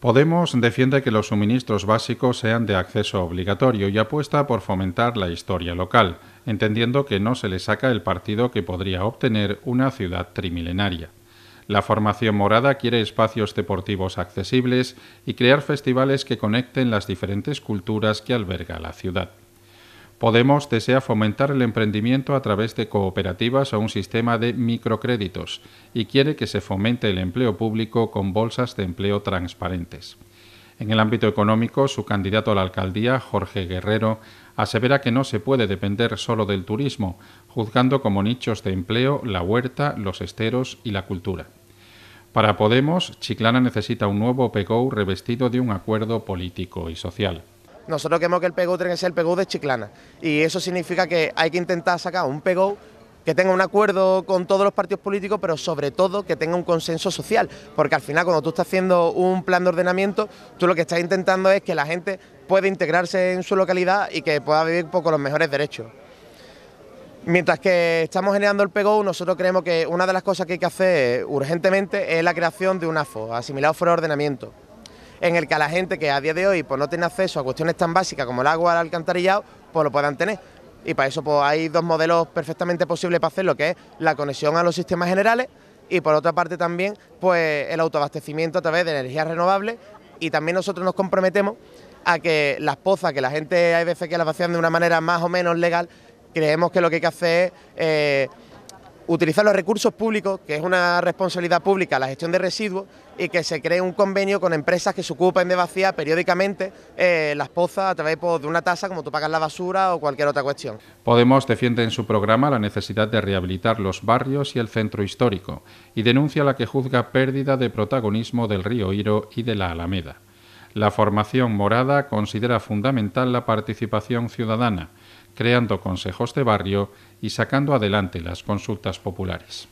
Podemos defiende que los suministros básicos sean de acceso obligatorio y apuesta por fomentar la historia local, entendiendo que no se le saca el partido que podría obtener una ciudad trimilenaria. La formación morada quiere espacios deportivos accesibles y crear festivales que conecten las diferentes culturas que alberga la ciudad. Podemos desea fomentar el emprendimiento a través de cooperativas o un sistema de microcréditos y quiere que se fomente el empleo público con bolsas de empleo transparentes. En el ámbito económico, su candidato a la alcaldía, Jorge Guerrero, asevera que no se puede depender solo del turismo, juzgando como nichos de empleo la huerta, los esteros y la cultura. Para Podemos, Chiclana necesita un nuevo PGO revestido de un acuerdo político y social. Nosotros queremos que el PGO tiene que ser el PGO de Chiclana. Y eso significa que hay que intentar sacar un PGO que tenga un acuerdo con todos los partidos políticos, pero sobre todo que tenga un consenso social, porque al final cuando tú estás haciendo un plan de ordenamiento, tú lo que estás intentando es que la gente pueda integrarse en su localidad y que pueda vivir con los mejores derechos. Mientras que estamos generando el PGO, nosotros creemos que una de las cosas que hay que hacer urgentemente es la creación de un AFO, asimilado fuera de ordenamiento en el que a la gente que a día de hoy pues, no tiene acceso a cuestiones tan básicas como el agua, el alcantarillado, pues lo puedan tener. Y para eso pues, hay dos modelos perfectamente posibles para hacerlo, que es la conexión a los sistemas generales y por otra parte también pues, el autoabastecimiento a través de energías renovables y también nosotros nos comprometemos a que las pozas, que la gente hay veces que las vacían de una manera más o menos legal, creemos que lo que hay que hacer es... Eh, utilizar los recursos públicos, que es una responsabilidad pública, la gestión de residuos, y que se cree un convenio con empresas que se ocupen de vaciar periódicamente eh, las pozas a través pues, de una tasa como tú pagas la basura o cualquier otra cuestión. Podemos defiende en su programa la necesidad de rehabilitar los barrios y el centro histórico y denuncia la que juzga pérdida de protagonismo del río Iro y de la Alameda. La formación morada considera fundamental la participación ciudadana, creando consejos de barrio y sacando adelante las consultas populares.